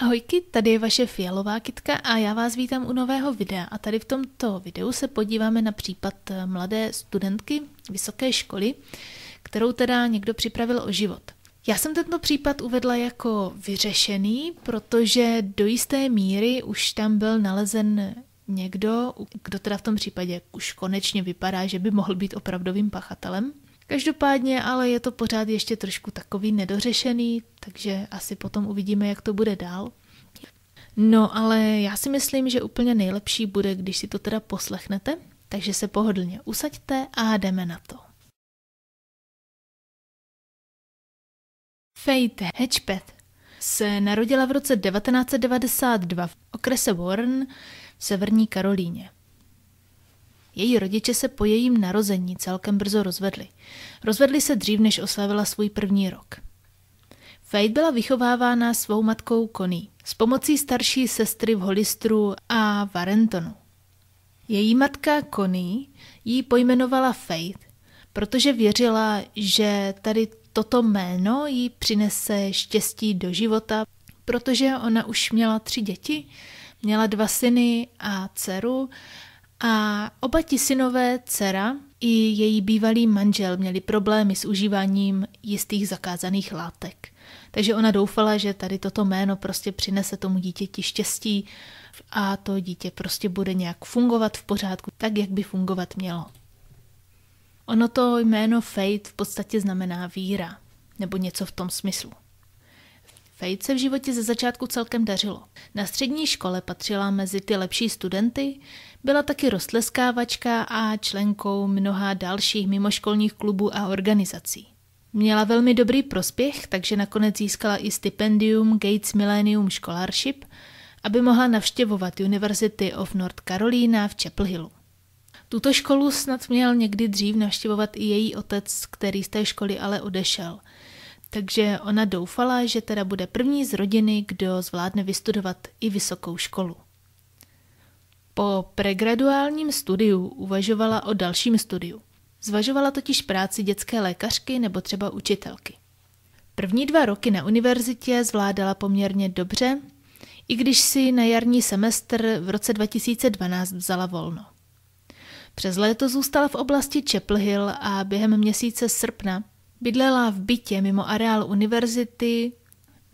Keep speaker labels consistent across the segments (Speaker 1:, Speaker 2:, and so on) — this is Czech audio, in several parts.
Speaker 1: Ahojky, tady je vaše fialová kitka a já vás vítám u nového videa a tady v tomto videu se podíváme na případ mladé studentky vysoké školy, kterou teda někdo připravil o život. Já jsem tento případ uvedla jako vyřešený, protože do jisté míry už tam byl nalezen někdo, kdo teda v tom případě už konečně vypadá, že by mohl být opravdovým pachatelem. Každopádně ale je to pořád ještě trošku takový nedořešený, takže asi potom uvidíme, jak to bude dál. No ale já si myslím, že úplně nejlepší bude, když si to teda poslechnete, takže se pohodlně usaďte a jdeme na to. Faith Hedgepeth se narodila v roce 1992 v okrese Warren v severní Karolíně. Její rodiče se po jejím narození celkem brzo rozvedli. Rozvedli se dřív, než oslavila svůj první rok. Faith byla vychovávána svou matkou Connie s pomocí starší sestry v Holistru a Warrentonu. Její matka Connie jí pojmenovala Faith, protože věřila, že tady toto jméno jí přinese štěstí do života, protože ona už měla tři děti, měla dva syny a dceru a oba ti synové, dcera i její bývalý manžel měli problémy s užíváním jistých zakázaných látek. Takže ona doufala, že tady toto jméno prostě přinese tomu dítěti štěstí a to dítě prostě bude nějak fungovat v pořádku, tak, jak by fungovat mělo. Ono to jméno Fate v podstatě znamená víra, nebo něco v tom smyslu. Fate se v životě ze začátku celkem dařilo. Na střední škole patřila mezi ty lepší studenty, byla taky rostleskávačka a členkou mnoha dalších mimoškolních klubů a organizací. Měla velmi dobrý prospěch, takže nakonec získala i stipendium Gates Millennium Scholarship, aby mohla navštěvovat University of North Carolina v Chapel Hillu. Tuto školu snad měl někdy dřív navštěvovat i její otec, který z té školy ale odešel. Takže ona doufala, že teda bude první z rodiny, kdo zvládne vystudovat i vysokou školu. Po pregraduálním studiu uvažovala o dalším studiu. Zvažovala totiž práci dětské lékařky nebo třeba učitelky. První dva roky na univerzitě zvládala poměrně dobře, i když si na jarní semestr v roce 2012 vzala volno. Přes léto zůstala v oblasti Chapel Hill a během měsíce srpna bydlela v bytě mimo areál univerzity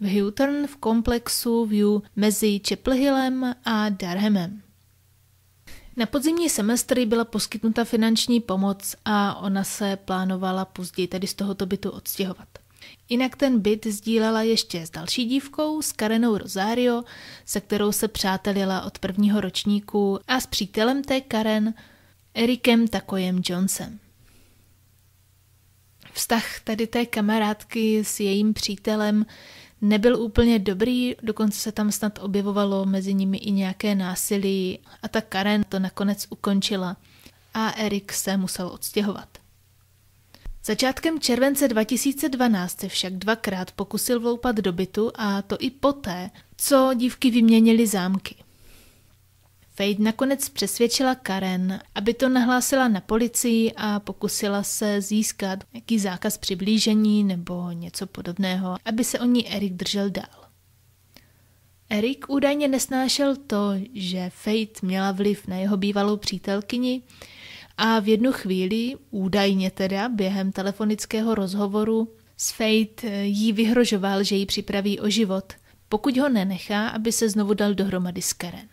Speaker 1: v Houghton v komplexu View mezi Chapel Hillem a Darhamem. Na podzimní semestry byla poskytnuta finanční pomoc a ona se plánovala později tedy z tohoto bytu odstěhovat. Jinak ten byt sdílela ještě s další dívkou, s Karenou Rosario, se kterou se přátelila od prvního ročníku a s přítelem té Karen, Erikem Takojem Johnsonem. Vztah tady té kamarádky s jejím přítelem nebyl úplně dobrý, dokonce se tam snad objevovalo mezi nimi i nějaké násilí a ta Karen to nakonec ukončila a Erik se musel odstěhovat. Začátkem července 2012 se však dvakrát pokusil vloupat do bytu a to i poté, co dívky vyměnily zámky. Fade nakonec přesvědčila Karen, aby to nahlásila na policii a pokusila se získat nějaký zákaz přiblížení nebo něco podobného, aby se o ní Erik držel dál. Erik údajně nesnášel to, že Fate měla vliv na jeho bývalou přítelkyni a v jednu chvíli, údajně teda během telefonického rozhovoru, s Fate jí vyhrožoval, že ji připraví o život, pokud ho nenechá, aby se znovu dal dohromady s Karen.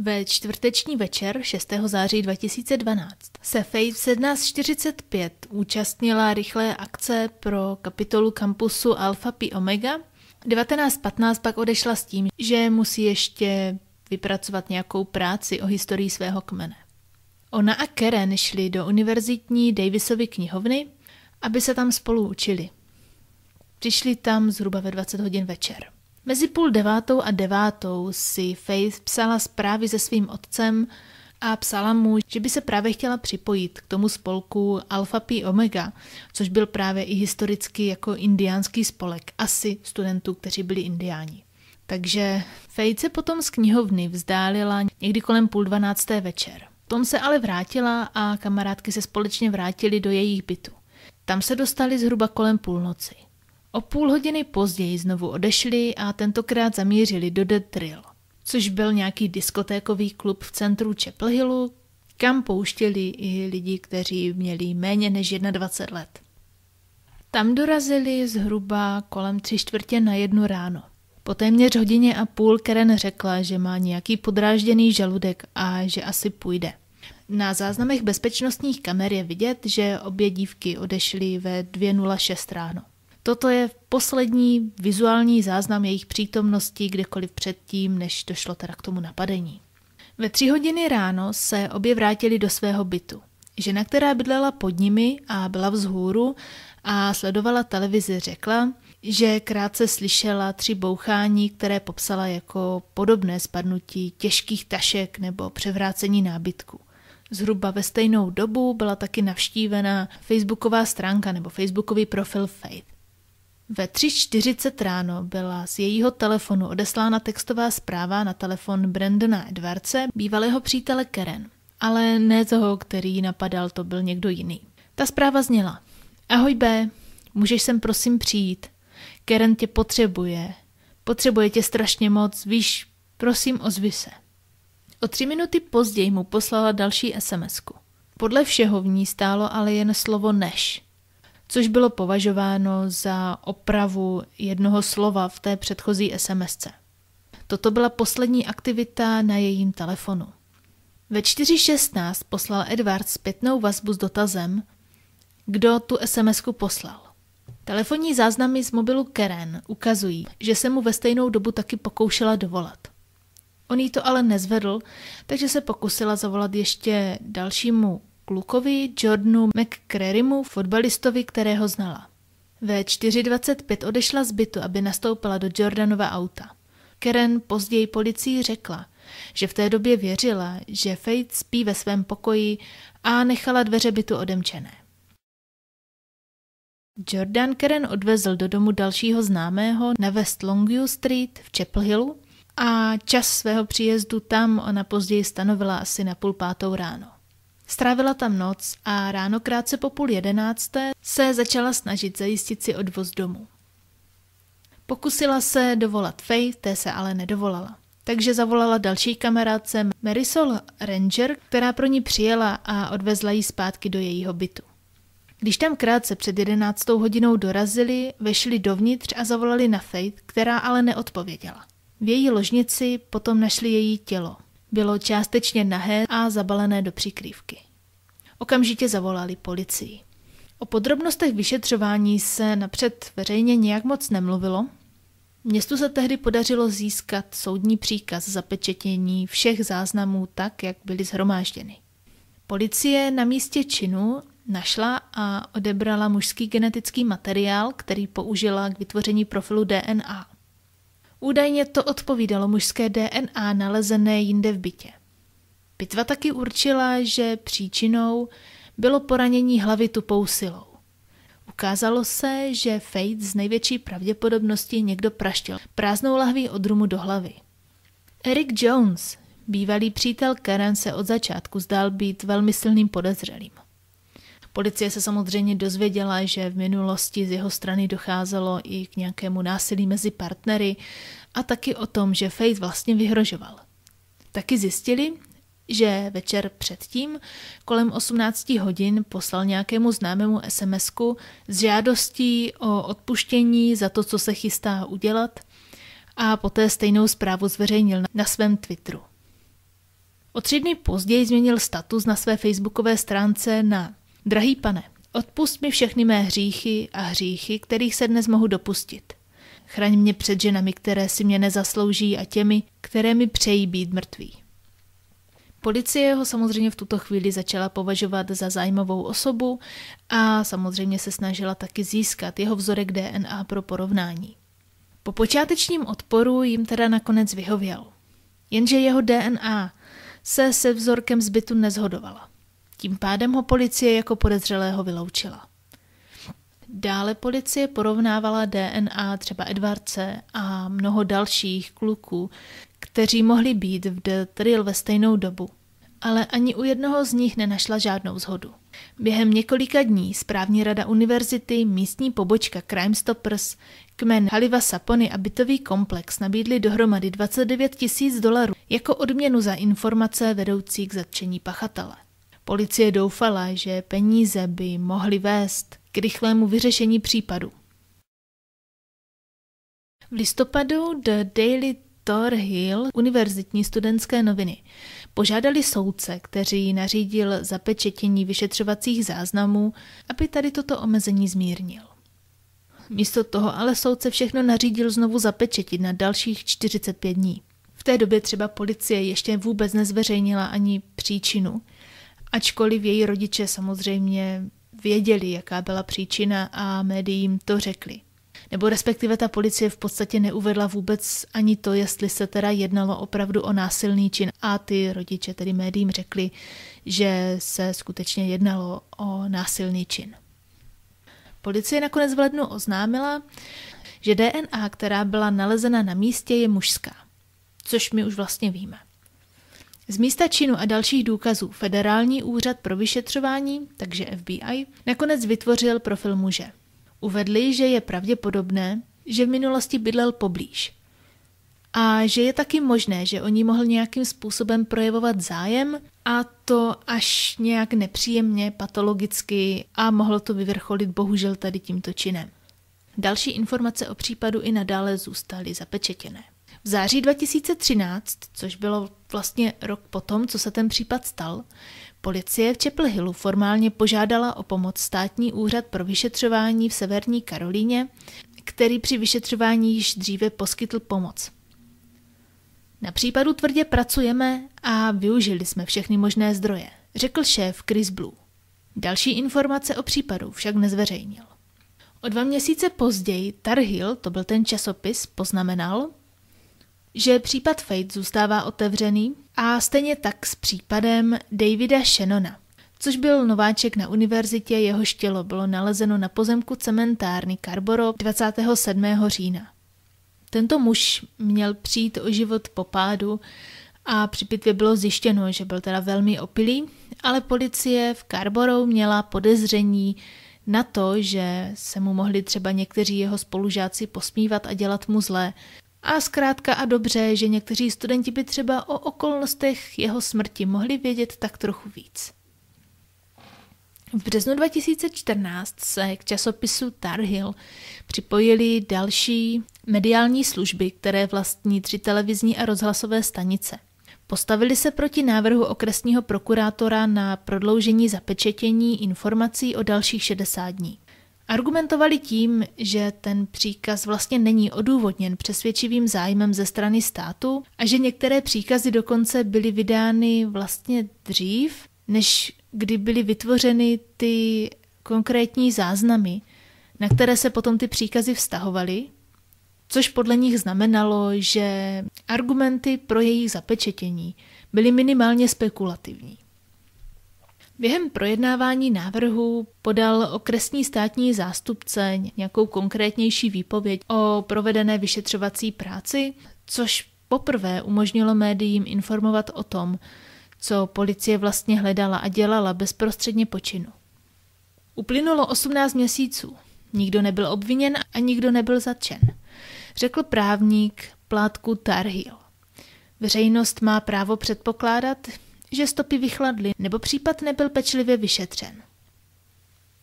Speaker 1: Ve čtvrteční večer 6. září 2012 se Faith v 17.45 účastnila rychlé akce pro kapitolu kampusu Alpha Pi Omega. 19.15 pak odešla s tím, že musí ještě vypracovat nějakou práci o historii svého kmene. Ona a Karen šli do univerzitní Davisovy knihovny, aby se tam spolu učili. Přišli tam zhruba ve 20 hodin večer. Mezi půl devátou a devátou si Faith psala zprávy se svým otcem a psala mu, že by se právě chtěla připojit k tomu spolku Alpha Pi Omega, což byl právě i historicky jako indiánský spolek, asi studentů, kteří byli indiáni. Takže Faith se potom z knihovny vzdálila někdy kolem půl dvanácté večer. Tom se ale vrátila a kamarádky se společně vrátili do jejich bytu. Tam se dostali zhruba kolem půlnoci. O půl hodiny později znovu odešli a tentokrát zamířili do The Trill, což byl nějaký diskotékový klub v centru Chapel Hillu, kam pouštěli i lidi, kteří měli méně než 21 let. Tam dorazili zhruba kolem tři čtvrtě na jednu ráno. Po téměř hodině a půl Karen řekla, že má nějaký podrážděný žaludek a že asi půjde. Na záznamech bezpečnostních kamer je vidět, že obě dívky odešly ve 2.06 ráno. Toto je poslední vizuální záznam jejich přítomnosti kdekoliv předtím, než došlo teda k tomu napadení. Ve tři hodiny ráno se obě vrátili do svého bytu. Žena, která bydlela pod nimi a byla vzhůru a sledovala televizi, řekla, že krátce slyšela tři bouchání, které popsala jako podobné spadnutí těžkých tašek nebo převrácení nábytku. Zhruba ve stejnou dobu byla taky navštívena facebooková stránka nebo facebookový profil Faith. Ve 3.40 ráno byla z jejího telefonu odeslána textová zpráva na telefon Brandona Edwardse, bývalého přítele Karen. Ale ne toho, který napadal, to byl někdo jiný. Ta zpráva zněla. Ahoj B, můžeš sem prosím přijít. Karen tě potřebuje. Potřebuje tě strašně moc, víš, prosím ozvi se. O tři minuty později mu poslala další SMSku. Podle všeho v ní stálo ale jen slovo než, což bylo považováno za opravu jednoho slova v té předchozí SMSce. Toto byla poslední aktivita na jejím telefonu. Ve 4.16 poslal Edward zpětnou vazbu s dotazem, kdo tu SMSku poslal. Telefonní záznamy z mobilu Karen ukazují, že se mu ve stejnou dobu taky pokoušela dovolat. On jí to ale nezvedl, takže se pokusila zavolat ještě dalšímu klukovi Jordanu McCrarymu, fotbalistovi, kterého znala. Ve 4.25 odešla z bytu, aby nastoupila do Jordanova auta. Karen později policii řekla, že v té době věřila, že Faith spí ve svém pokoji a nechala dveře bytu odemčené. Jordan Karen odvezl do domu dalšího známého na West Longview Street v Chapel Hillu a čas svého příjezdu tam ona později stanovila asi na půl pátou ráno. Strávila tam noc a ráno krátce po půl jedenácté se začala snažit zajistit si odvoz domů. Pokusila se dovolat Faith, té se ale nedovolala. Takže zavolala další kamarádce Marisol Ranger, která pro ní přijela a odvezla ji zpátky do jejího bytu. Když tam krátce před jedenáctou hodinou dorazili, vešli dovnitř a zavolali na Faith, která ale neodpověděla. V její ložnici potom našli její tělo. Bylo částečně nahé a zabalené do přikrývky. Okamžitě zavolali policii. O podrobnostech vyšetřování se napřed veřejně nějak moc nemluvilo. Městu se tehdy podařilo získat soudní příkaz zapečetění všech záznamů tak, jak byly zhromážděny. Policie na místě činu našla a odebrala mužský genetický materiál, který použila k vytvoření profilu DNA. Údajně to odpovídalo mužské DNA nalezené jinde v bytě. Pitva taky určila, že příčinou bylo poranění hlavy tupou silou. Ukázalo se, že Fate z největší pravděpodobností někdo praštil prázdnou lahví od rumu do hlavy. Eric Jones, bývalý přítel Karen, se od začátku zdál být velmi silným podezřelým. Policie se samozřejmě dozvěděla, že v minulosti z jeho strany docházelo i k nějakému násilí mezi partnery a taky o tom, že Faith vlastně vyhrožoval. Taky zjistili, že večer předtím kolem 18 hodin poslal nějakému známému sms s žádostí o odpuštění za to, co se chystá udělat a poté stejnou zprávu zveřejnil na svém Twitteru. O tři dny později změnil status na své facebookové stránce na Drahý pane, odpust mi všechny mé hříchy a hříchy, kterých se dnes mohu dopustit. Chraň mě před ženami, které si mě nezaslouží a těmi, které mi přejí být mrtví. Policie ho samozřejmě v tuto chvíli začala považovat za zájmovou osobu a samozřejmě se snažila taky získat jeho vzorek DNA pro porovnání. Po počátečním odporu jim teda nakonec vyhověl. Jenže jeho DNA se se vzorkem zbytu nezhodovala. Tím pádem ho policie jako podezřelého vyloučila. Dále policie porovnávala DNA třeba Edvardce a mnoho dalších kluků, kteří mohli být v The Thrill ve stejnou dobu. Ale ani u jednoho z nich nenašla žádnou zhodu. Během několika dní správní rada univerzity, místní pobočka Crime Stoppers, kmen Haliva Sapony a bytový komplex nabídli dohromady 29 tisíc dolarů jako odměnu za informace vedoucí k zatčení pachatele. Policie doufala, že peníze by mohly vést k rychlému vyřešení případu. V listopadu The Daily Tor Hill, univerzitní studentské noviny, požádali soudce, který nařídil zapečetění vyšetřovacích záznamů, aby tady toto omezení zmírnil. Místo toho ale soudce všechno nařídil znovu zapečetit na dalších 45 dní. V té době třeba policie ještě vůbec nezveřejnila ani příčinu, ačkoliv její rodiče samozřejmě věděli, jaká byla příčina a médiím to řekli. Nebo respektive ta policie v podstatě neuvedla vůbec ani to, jestli se teda jednalo opravdu o násilný čin a ty rodiče tedy médiím řekli, že se skutečně jednalo o násilný čin. Policie nakonec v lednu oznámila, že DNA, která byla nalezena na místě, je mužská, což my už vlastně víme. Z místa činu a dalších důkazů Federální úřad pro vyšetřování, takže FBI, nakonec vytvořil profil muže. Uvedli, že je pravděpodobné, že v minulosti bydlel poblíž. A že je taky možné, že o ní mohl nějakým způsobem projevovat zájem a to až nějak nepříjemně, patologicky a mohlo to vyvrcholit bohužel tady tímto činem. Další informace o případu i nadále zůstaly zapečetěné. V září 2013, což bylo vlastně rok potom, co se ten případ stal, policie v Chapel Hillu formálně požádala o pomoc státní úřad pro vyšetřování v Severní Karolíně, který při vyšetřování již dříve poskytl pomoc. Na případu tvrdě pracujeme a využili jsme všechny možné zdroje, řekl šéf Chris Blue. Další informace o případu však nezveřejnil. O dva měsíce později Tar Hill, to byl ten časopis, poznamenal, že případ Fate zůstává otevřený a stejně tak s případem Davida Shannona, což byl nováček na univerzitě, jehož tělo bylo nalezeno na pozemku cementárny Carboro 27. října. Tento muž měl přijít o život po pádu a při pitvě bylo zjištěno, že byl teda velmi opilý, ale policie v Carboro měla podezření na to, že se mu mohli třeba někteří jeho spolužáci posmívat a dělat mu zlé, a zkrátka a dobře, že někteří studenti by třeba o okolnostech jeho smrti mohli vědět tak trochu víc. V březnu 2014 se k časopisu Tar připojili další mediální služby, které vlastní tři televizní a rozhlasové stanice. Postavili se proti návrhu okresního prokurátora na prodloužení zapečetění informací o dalších 60 dní. Argumentovali tím, že ten příkaz vlastně není odůvodněn přesvědčivým zájmem ze strany státu a že některé příkazy dokonce byly vydány vlastně dřív, než kdy byly vytvořeny ty konkrétní záznamy, na které se potom ty příkazy vztahovaly, což podle nich znamenalo, že argumenty pro jejich zapečetění byly minimálně spekulativní. Během projednávání návrhu podal okresní státní zástupce nějakou konkrétnější výpověď o provedené vyšetřovací práci, což poprvé umožnilo médiím informovat o tom, co policie vlastně hledala a dělala bezprostředně po činu. Uplynulo 18 měsíců. Nikdo nebyl obviněn a nikdo nebyl zatčen, řekl právník plátku Tarhill. Veřejnost má právo předpokládat, že stopy vychladly nebo případ nebyl pečlivě vyšetřen.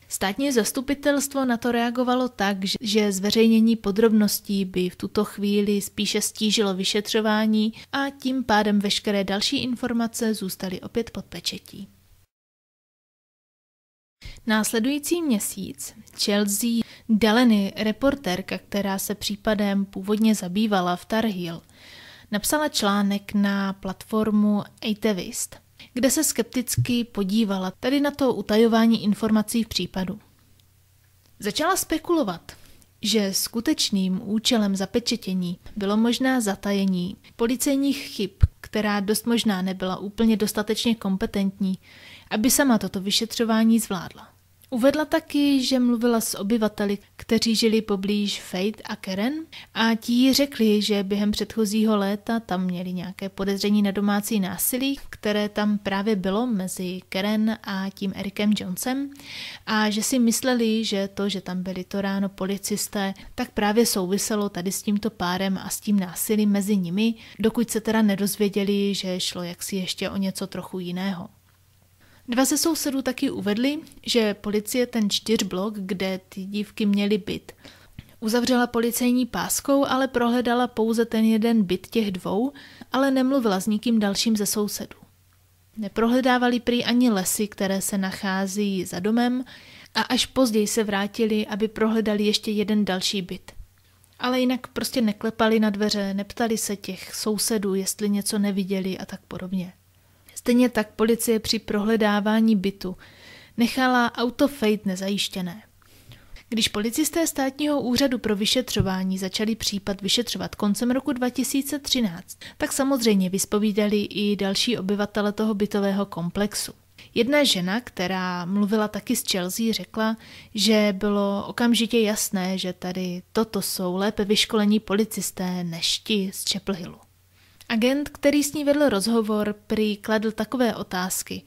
Speaker 1: Státní zastupitelstvo na to reagovalo tak, že zveřejnění podrobností by v tuto chvíli spíše stížilo vyšetřování a tím pádem veškeré další informace zůstaly opět pod pečetí. Následující měsíc Chelsea Delaney, reportérka, která se případem původně zabývala v Tarhill, napsala článek na platformu Atevist, kde se skepticky podívala tady na to utajování informací v případu. Začala spekulovat, že skutečným účelem zapečetění bylo možná zatajení policejních chyb, která dost možná nebyla úplně dostatečně kompetentní, aby sama toto vyšetřování zvládla. Uvedla taky, že mluvila s obyvateli, kteří žili poblíž Faith a Karen a ti řekli, že během předchozího léta tam měli nějaké podezření na domácí násilí, které tam právě bylo mezi Karen a tím Erikem Jonesem a že si mysleli, že to, že tam byli to ráno policisté, tak právě souviselo tady s tímto párem a s tím násilím mezi nimi, dokud se teda nedozvěděli, že šlo jaksi ještě o něco trochu jiného. Dva ze sousedů taky uvedli, že policie ten čtyřblok, kde ty dívky měly byt, uzavřela policejní páskou, ale prohledala pouze ten jeden byt těch dvou, ale nemluvila s nikým dalším ze sousedů. Neprohledávali prý ani lesy, které se nachází za domem a až později se vrátili, aby prohledali ještě jeden další byt. Ale jinak prostě neklepali na dveře, neptali se těch sousedů, jestli něco neviděli a tak podobně. Stejně tak policie při prohledávání bytu nechala auto Fate nezajištěné. Když policisté státního úřadu pro vyšetřování začali případ vyšetřovat koncem roku 2013, tak samozřejmě vyspovídali i další obyvatele toho bytového komplexu. Jedna žena, která mluvila taky z Chelsea, řekla, že bylo okamžitě jasné, že tady toto jsou lépe vyškolení policisté než ti z Chapel Hillu. Agent, který s ní vedl rozhovor, prý kladl takové otázky,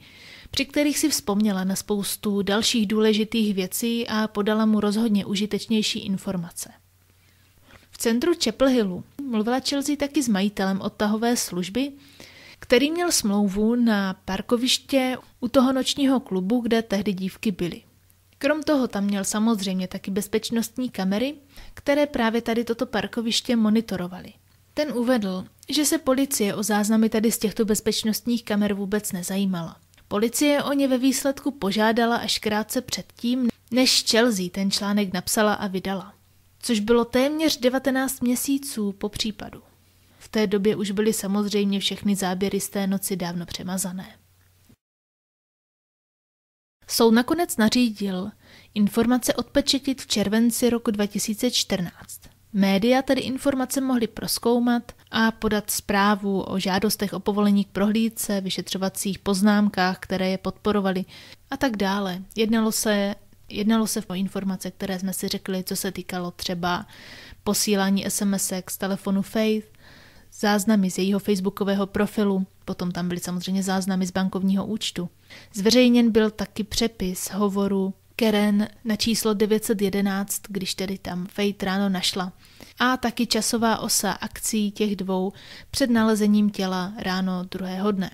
Speaker 1: při kterých si vzpomněla na spoustu dalších důležitých věcí a podala mu rozhodně užitečnější informace. V centru Chapel Hillu mluvila Chelsea taky s majitelem odtahové služby, který měl smlouvu na parkoviště u toho nočního klubu, kde tehdy dívky byly. Krom toho tam měl samozřejmě taky bezpečnostní kamery, které právě tady toto parkoviště monitorovaly. Ten uvedl, že se policie o záznamy tady z těchto bezpečnostních kamer vůbec nezajímala. Policie o ně ve výsledku požádala až krátce předtím, než Chelsea ten článek napsala a vydala. Což bylo téměř 19 měsíců po případu. V té době už byly samozřejmě všechny záběry z té noci dávno přemazané. Soud nakonec nařídil informace odpečetit v červenci roku 2014. Média tedy informace mohly proskoumat a podat zprávu o žádostech o povolení k prohlídce, vyšetřovacích poznámkách, které je podporovaly a tak dále. Jednalo se, jednalo se o informace, které jsme si řekli, co se týkalo třeba posílání SMS z telefonu Faith, záznamy z jejího facebookového profilu, potom tam byly samozřejmě záznamy z bankovního účtu. Zveřejněn byl taky přepis hovoru Keren na číslo 911, když tedy tam Fate ráno našla. A taky časová osa akcí těch dvou před nalezením těla ráno druhého dne.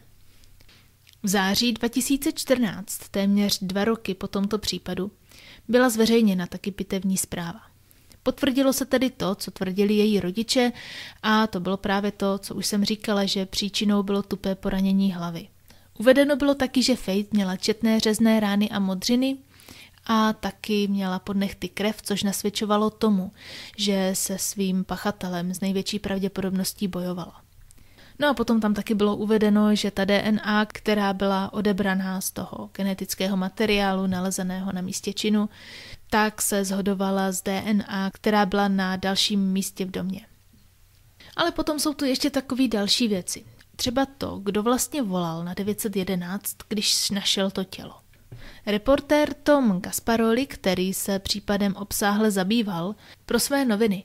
Speaker 1: V září 2014, téměř dva roky po tomto případu, byla zveřejněna taky pitevní zpráva. Potvrdilo se tedy to, co tvrdili její rodiče a to bylo právě to, co už jsem říkala, že příčinou bylo tupé poranění hlavy. Uvedeno bylo taky, že Faith měla četné řezné rány a modřiny, a taky měla pod nechty krev, což nasvědčovalo tomu, že se svým pachatelem z největší pravděpodobností bojovala. No a potom tam taky bylo uvedeno, že ta DNA, která byla odebraná z toho genetického materiálu nalezeného na místě činu, tak se zhodovala s DNA, která byla na dalším místě v domě. Ale potom jsou tu ještě takové další věci. Třeba to, kdo vlastně volal na 911, když našel to tělo. Reportér Tom Gasparoli, který se případem obsáhle zabýval, pro své noviny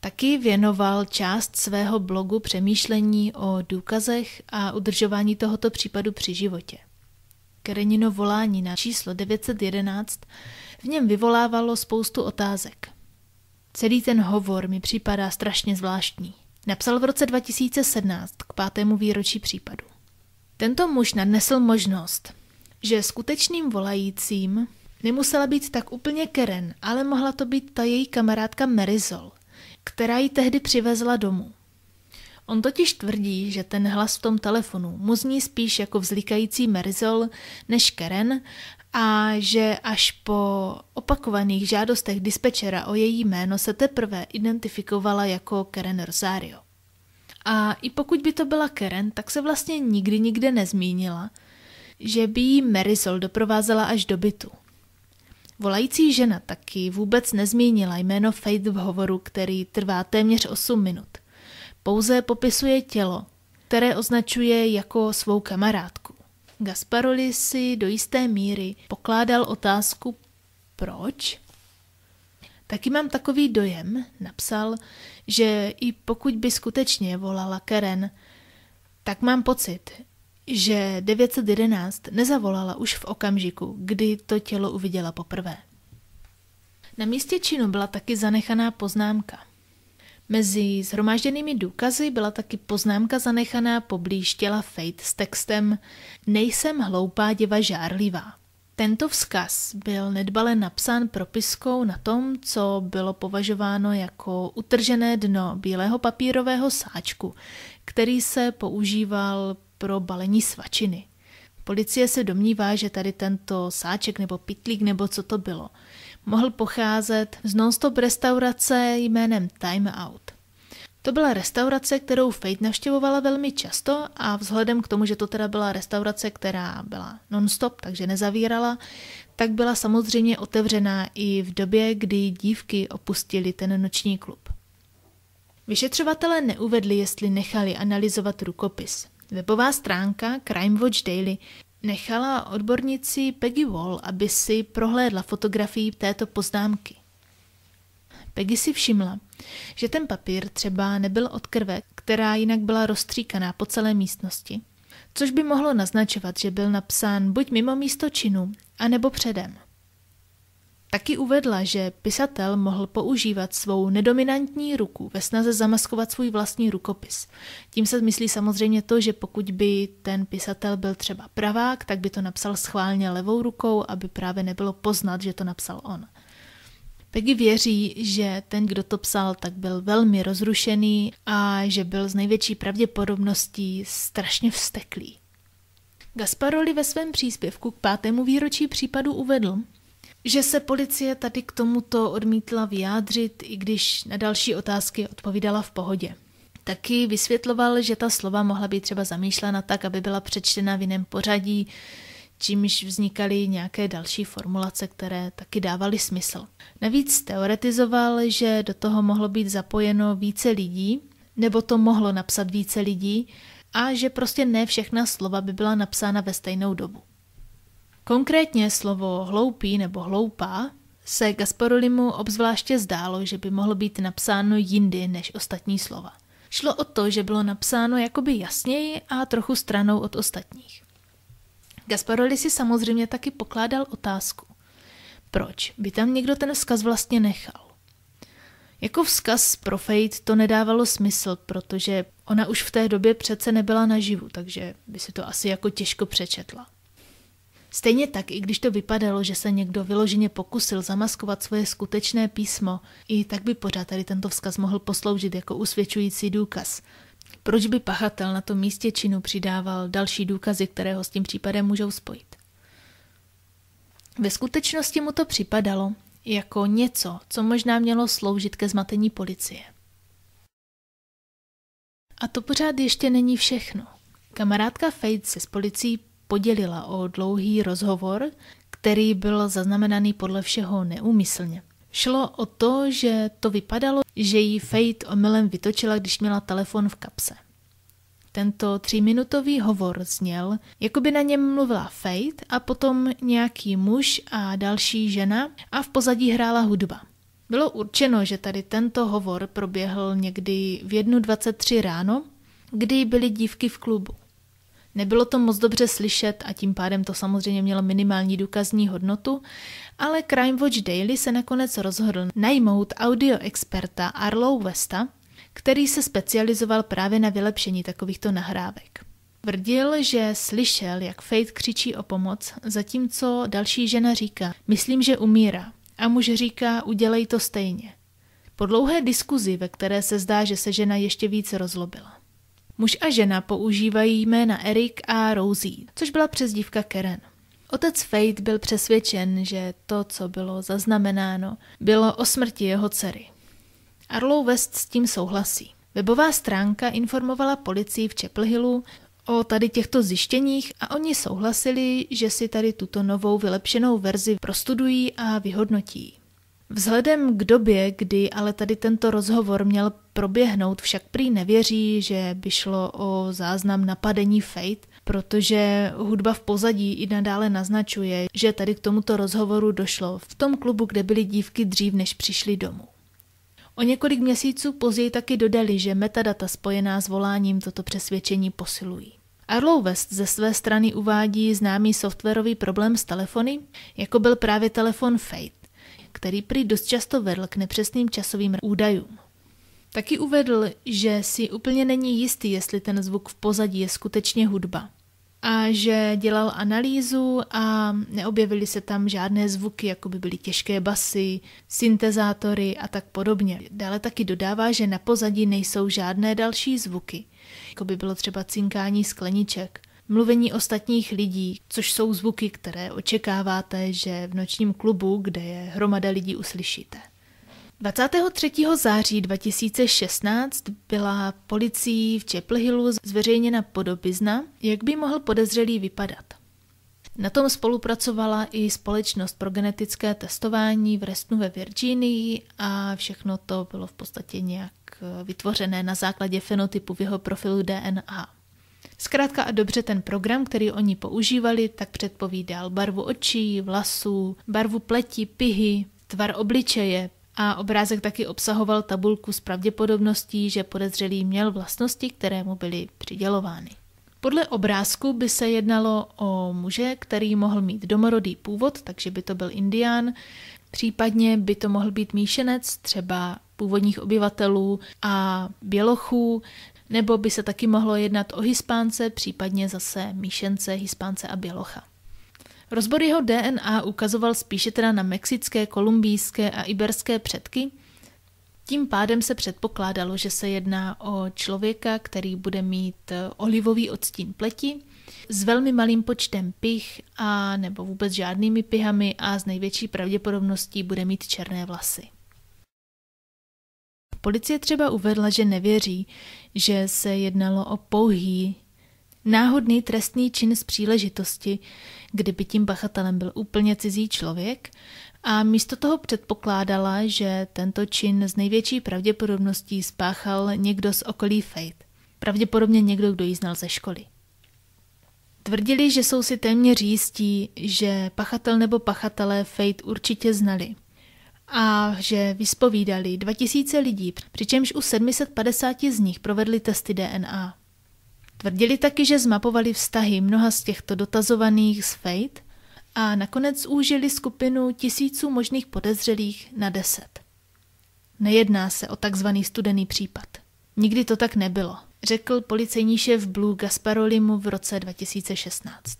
Speaker 1: taky věnoval část svého blogu přemýšlení o důkazech a udržování tohoto případu při životě. Karenino volání na číslo 911 v něm vyvolávalo spoustu otázek. Celý ten hovor mi připadá strašně zvláštní. Napsal v roce 2017 k pátému výročí případu. Tento muž nadnesl možnost, že skutečným volajícím nemusela být tak úplně Keren, ale mohla to být ta její kamarádka Marisol, která ji tehdy přivezla domů. On totiž tvrdí, že ten hlas v tom telefonu mu zní spíš jako vzlikající Marisol než Karen a že až po opakovaných žádostech dispečera o její jméno se teprve identifikovala jako Karen Rosario. A i pokud by to byla Karen, tak se vlastně nikdy nikde nezmínila – že by jí Marisol doprovázela až do bytu. Volající žena taky vůbec nezmínila jméno Faith v hovoru, který trvá téměř 8 minut. Pouze popisuje tělo, které označuje jako svou kamarádku. Gasparoli si do jisté míry pokládal otázku, Proč? Taky mám takový dojem, napsal, že i pokud by skutečně volala Karen, tak mám pocit, že 911 nezavolala už v okamžiku, kdy to tělo uviděla poprvé. Na místě činu byla taky zanechaná poznámka. Mezi zhromážděnými důkazy byla taky poznámka zanechaná poblíž těla Fate s textem Nejsem hloupá děva žárlivá. Tento vzkaz byl nedbale napsán propiskou na tom, co bylo považováno jako utržené dno bílého papírového sáčku, který se používal pro balení svačiny. Policie se domnívá, že tady tento sáček nebo pitlík nebo co to bylo, mohl pocházet z nonstop restaurace jménem Time Out. To byla restaurace, kterou Fate navštěvovala velmi často a vzhledem k tomu, že to teda byla restaurace, která byla nonstop, takže nezavírala, tak byla samozřejmě otevřená i v době, kdy dívky opustili ten noční klub. Vyšetřovatelé neuvedli, jestli nechali analyzovat rukopis. Webová stránka Crime Watch Daily nechala odbornici Peggy Wall, aby si prohlédla fotografii této poznámky. Peggy si všimla, že ten papír třeba nebyl od krve, která jinak byla rozstříkaná po celé místnosti, což by mohlo naznačovat, že byl napsán buď mimo místo činu, anebo předem. Taky uvedla, že pisatel mohl používat svou nedominantní ruku ve snaze zamaskovat svůj vlastní rukopis. Tím se myslí samozřejmě to, že pokud by ten pisatel byl třeba pravák, tak by to napsal schválně levou rukou, aby právě nebylo poznat, že to napsal on. Peggy věří, že ten, kdo to psal, tak byl velmi rozrušený a že byl z největší pravděpodobností strašně vsteklý. Gasparoli ve svém příspěvku k pátému výročí případu uvedl, že se policie tady k tomuto odmítla vyjádřit, i když na další otázky odpovídala v pohodě. Taky vysvětloval, že ta slova mohla být třeba zamýšlena tak, aby byla přečtena v jiném pořadí, čímž vznikaly nějaké další formulace, které taky dávaly smysl. Navíc teoretizoval, že do toho mohlo být zapojeno více lidí, nebo to mohlo napsat více lidí, a že prostě ne všechna slova by byla napsána ve stejnou dobu. Konkrétně slovo hloupý nebo hloupá se Gasparolimu obzvláště zdálo, že by mohlo být napsáno jindy než ostatní slova. Šlo o to, že bylo napsáno jakoby jasněji a trochu stranou od ostatních. Gasparoli si samozřejmě taky pokládal otázku. Proč by tam někdo ten vzkaz vlastně nechal? Jako vzkaz pro Fate to nedávalo smysl, protože ona už v té době přece nebyla naživu, takže by si to asi jako těžko přečetla. Stejně tak, i když to vypadalo, že se někdo vyloženě pokusil zamaskovat svoje skutečné písmo, i tak by pořád tady tento vzkaz mohl posloužit jako usvědčující důkaz. Proč by pachatel na tom místě činu přidával další důkazy, které ho s tím případem můžou spojit? Ve skutečnosti mu to připadalo jako něco, co možná mělo sloužit ke zmatení policie. A to pořád ještě není všechno. Kamarádka Fate se s policií podělila o dlouhý rozhovor, který byl zaznamenaný podle všeho neúmyslně. Šlo o to, že to vypadalo, že jí Fate omylem vytočila, když měla telefon v kapse. Tento tříminutový hovor zněl, jako by na něm mluvila Fate a potom nějaký muž a další žena a v pozadí hrála hudba. Bylo určeno, že tady tento hovor proběhl někdy v 1.23 ráno, kdy byly dívky v klubu. Nebylo to moc dobře slyšet a tím pádem to samozřejmě mělo minimální důkazní hodnotu, ale Crime Watch Daily se nakonec rozhodl najmout audio experta Westa, který se specializoval právě na vylepšení takovýchto nahrávek. Tvrdil, že slyšel, jak Faith křičí o pomoc, zatímco další žena říká, myslím, že umírá. A muž říká, udělej to stejně. Po dlouhé diskuzi, ve které se zdá, že se žena ještě více rozlobila. Muž a žena používají jména Eric a Rosie, což byla přezdívka Karen. Otec Fate byl přesvědčen, že to, co bylo zaznamenáno, bylo o smrti jeho dcery. Arlow West s tím souhlasí. Webová stránka informovala policii v Chapel Hillu o tady těchto zjištěních a oni souhlasili, že si tady tuto novou vylepšenou verzi prostudují a vyhodnotí. Vzhledem k době, kdy ale tady tento rozhovor měl proběhnout, však prý nevěří, že by šlo o záznam napadení Fate, protože hudba v pozadí i nadále naznačuje, že tady k tomuto rozhovoru došlo v tom klubu, kde byly dívky dřív, než přišly domů. O několik měsíců později taky dodali, že metadata spojená s voláním toto přesvědčení posilují. Arlow West ze své strany uvádí známý softwarový problém s telefony, jako byl právě telefon Fate, který prý dost často vedl k nepřesným časovým údajům. Taky uvedl, že si úplně není jistý, jestli ten zvuk v pozadí je skutečně hudba. A že dělal analýzu a neobjevily se tam žádné zvuky, jako by byly těžké basy, syntezátory a tak podobně. Dále taky dodává, že na pozadí nejsou žádné další zvuky, jako by bylo třeba cinkání skleniček, mluvení ostatních lidí, což jsou zvuky, které očekáváte, že v nočním klubu, kde je hromada lidí, uslyšíte. 23. září 2016 byla policií v Chapel Hillu zveřejněna podobizna, jak by mohl podezřelý vypadat. Na tom spolupracovala i společnost pro genetické testování v Restnu ve Virginii a všechno to bylo v podstatě nějak vytvořené na základě fenotypu v jeho profilu DNA. Zkrátka a dobře ten program, který oni používali, tak předpovídal barvu očí, vlasů, barvu pleti, pihy, tvar obličeje, a obrázek taky obsahoval tabulku s pravděpodobností, že podezřelý měl vlastnosti, které mu byly přidělovány. Podle obrázku by se jednalo o muže, který mohl mít domorodý původ, takže by to byl indián, případně by to mohl být míšenec třeba původních obyvatelů a bělochů, nebo by se taky mohlo jednat o hispánce, případně zase míšence, hispánce a bělocha. Rozbor jeho DNA ukazoval spíše teda na mexické, kolumbijské a iberské předky. Tím pádem se předpokládalo, že se jedná o člověka, který bude mít olivový odstín pleti, s velmi malým počtem pich a nebo vůbec žádnými pihami a s největší pravděpodobností bude mít černé vlasy. Policie třeba uvedla, že nevěří, že se jednalo o pouhý náhodný trestný čin z příležitosti, kdyby tím pachatelem byl úplně cizí člověk a místo toho předpokládala, že tento čin z největší pravděpodobností spáchal někdo z okolí Fate. Pravděpodobně někdo, kdo ji znal ze školy. Tvrdili, že jsou si téměř jistí, že pachatel nebo pachatelé Fate určitě znali a že vyspovídali 2000 lidí, přičemž u 750 z nich provedli testy DNA. Tvrdili taky, že zmapovali vztahy mnoha z těchto dotazovaných z Fate a nakonec úžili skupinu tisíců možných podezřelých na deset. Nejedná se o takzvaný studený případ. Nikdy to tak nebylo, řekl policejní šéf Blue Gasparolimu v roce 2016.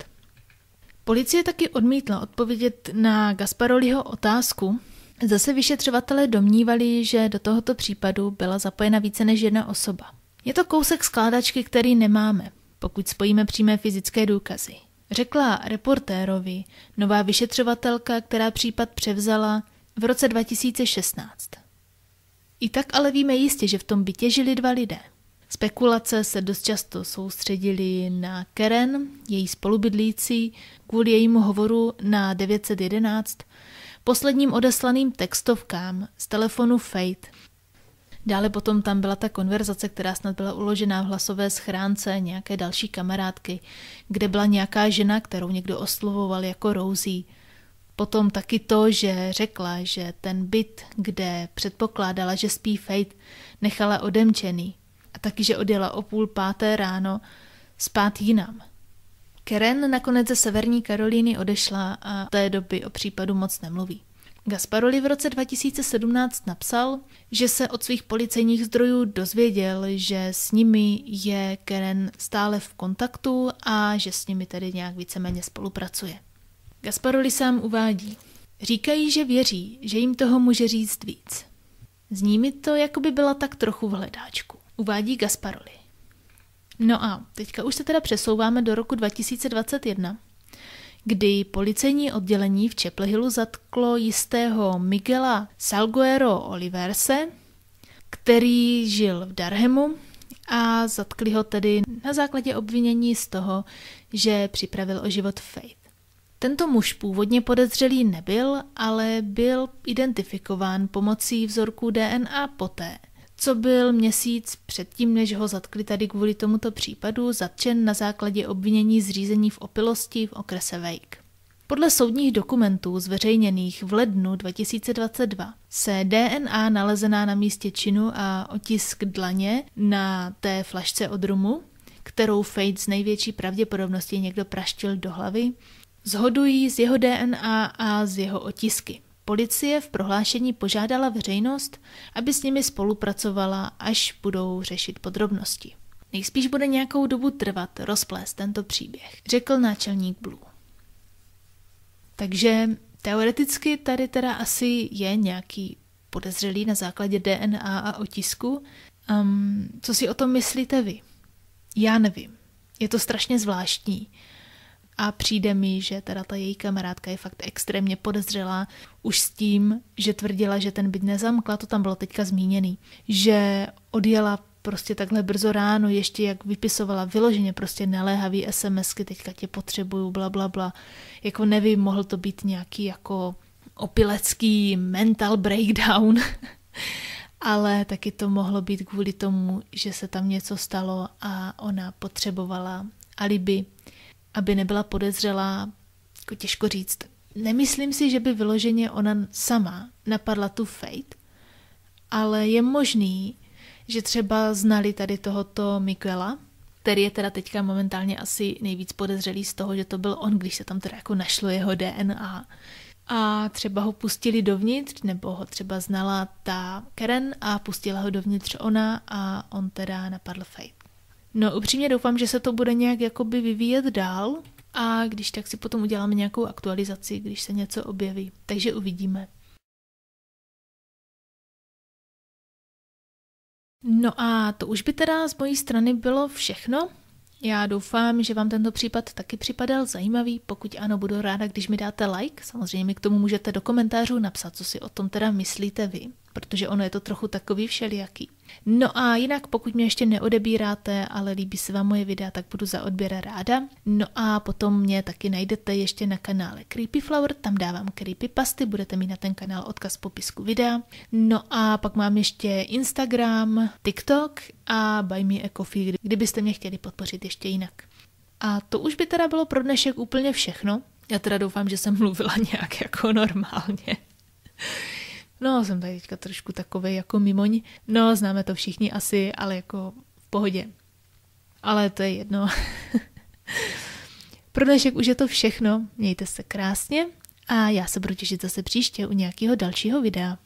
Speaker 1: Policie taky odmítla odpovědět na Gasparoliho otázku, Zase vyšetřovatelé domnívali, že do tohoto případu byla zapojena více než jedna osoba. Je to kousek skládačky, který nemáme, pokud spojíme přímé fyzické důkazy. Řekla reportérovi nová vyšetřovatelka, která případ převzala v roce 2016. I tak ale víme jistě, že v tom bytě žili dva lidé. Spekulace se dost často soustředily na Karen, její spolubydlící, kvůli jejímu hovoru na 911, posledním odeslaným textovkám z telefonu Fate, Dále potom tam byla ta konverzace, která snad byla uložená v hlasové schránce nějaké další kamarádky, kde byla nějaká žena, kterou někdo oslovoval jako Rosie. Potom taky to, že řekla, že ten byt, kde předpokládala, že spí Fate, nechala odemčený. A taky, že odjela o půl páté ráno spát jinam. Karen nakonec ze Severní Karolíny odešla a té doby o případu moc nemluví. Gasparoli v roce 2017 napsal, že se od svých policejních zdrojů dozvěděl, že s nimi je Karen stále v kontaktu a že s nimi tedy nějak víceméně spolupracuje. Gasparoli sám uvádí. Říkají, že věří, že jim toho může říct víc. Zní mi to, jako by byla tak trochu v hledáčku. Uvádí Gasparoli. No a teďka už se teda přesouváme do roku 2021 kdy policejní oddělení v Chapel zatklo jistého Miguela Salguero Oliverse, který žil v Darhemu a zatkli ho tedy na základě obvinění z toho, že připravil o život Faith. Tento muž původně podezřelý nebyl, ale byl identifikován pomocí vzorků DNA poté, co byl měsíc předtím, než ho zatkli tady kvůli tomuto případu, zatčen na základě obvinění zřízení v opilosti v okrese Wake. Podle soudních dokumentů zveřejněných v lednu 2022 se DNA nalezená na místě činu a otisk dlaně na té flašce od rumu, kterou Fate z největší pravděpodobností někdo praštil do hlavy, zhodují z jeho DNA a z jeho otisky. Policie v prohlášení požádala veřejnost, aby s nimi spolupracovala, až budou řešit podrobnosti. Nejspíš bude nějakou dobu trvat rozplést tento příběh, řekl náčelník Blue. Takže teoreticky tady teda asi je nějaký podezřelý na základě DNA a otisku. Um, co si o tom myslíte vy? Já nevím. Je to strašně zvláštní. A přijde mi, že teda ta její kamarádka je fakt extrémně podezřelá už s tím, že tvrdila, že ten byt nezamkla, to tam bylo teďka zmíněný, že odjela prostě takhle brzo ráno, ještě jak vypisovala vyloženě prostě naléhavý SMSky, teďka tě potřebuju, bla, bla, bla. Jako nevím, mohl to být nějaký jako opilecký mental breakdown, ale taky to mohlo být kvůli tomu, že se tam něco stalo a ona potřebovala alibi, aby nebyla podezřelá, jako těžko říct. Nemyslím si, že by vyloženě ona sama napadla tu Fate, ale je možný, že třeba znali tady tohoto Mikuela, který je teda teďka momentálně asi nejvíc podezřelý z toho, že to byl on, když se tam teda jako našlo jeho DNA. A třeba ho pustili dovnitř, nebo ho třeba znala ta Karen a pustila ho dovnitř ona a on teda napadl Fate. No upřímně doufám, že se to bude nějak jakoby vyvíjet dál a když tak si potom uděláme nějakou aktualizaci, když se něco objeví. Takže uvidíme. No a to už by teda z mojí strany bylo všechno. Já doufám, že vám tento případ taky připadal zajímavý. Pokud ano, budu ráda, když mi dáte like. Samozřejmě mi k tomu můžete do komentářů napsat, co si o tom teda myslíte vy protože ono je to trochu takový všelijaký. No a jinak, pokud mě ještě neodebíráte, ale líbí se vám moje videa, tak budu za odběr ráda. No a potom mě taky najdete ještě na kanále Creepy Flower, tam dávám creepy pasty, budete mít na ten kanál odkaz v popisku videa. No a pak mám ještě Instagram, TikTok a Buy Me a Coffee, kdybyste mě chtěli podpořit ještě jinak. A to už by teda bylo pro dnešek úplně všechno. Já teda doufám, že jsem mluvila nějak jako normálně. No, jsem tady teďka trošku takový jako mimoň. No, známe to všichni asi, ale jako v pohodě. Ale to je jedno. Pro dnešek už je to všechno. Mějte se krásně a já se budu těšit zase příště u nějakého dalšího videa.